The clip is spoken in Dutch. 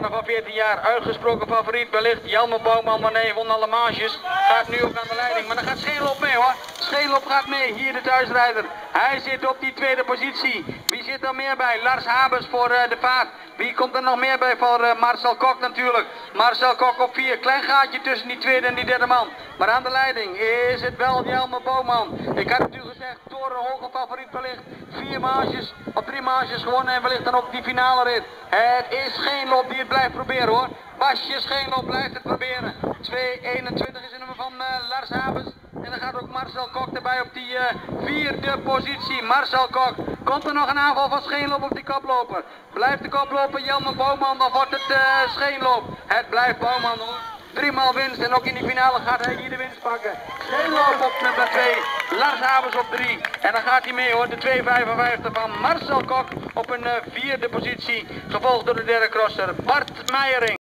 jongen van 14 jaar, uitgesproken favoriet, wellicht Jelme Bouwman, maar nee, won alle marges. Gaat nu ook aan de leiding, maar dan gaat Scheenlop mee hoor. Gaat mee, hier de thuisrijder. Hij zit op die tweede positie. Wie zit er meer bij? Lars Habers voor uh, de vaart. Wie komt er nog meer bij voor uh, Marcel Kok natuurlijk? Marcel Kok op vier. Klein gaatje tussen die tweede en die derde man. Maar aan de leiding is het wel Jelme Bouwman. Ik had het u gezegd, torenhoge favoriet wellicht. Vier marges, of drie marges gewonnen en wellicht dan ook die finale rit. Het is geen lop die het blijft proberen hoor. Basje Scheenlop blijft het proberen. 2.21 is het nummer van uh, Lars Habers. En dan gaat ook Marcel Kok erbij op die uh, vierde positie. Marcel Kok. Komt er nog een aanval van Scheenloop op die koploper? Blijft de koploper Jelmer Bouwman of wordt het uh, Scheenloop? Het blijft Bouwman hoor. Driemaal winst en ook in die finale gaat hij hier de winst pakken. Scheenloop op nummer 2, Lars Havers op 3. En dan gaat hij mee hoor, de 2.55 van Marcel Kok op een uh, vierde positie. Gevolgd door de derde crosser Bart Meijering.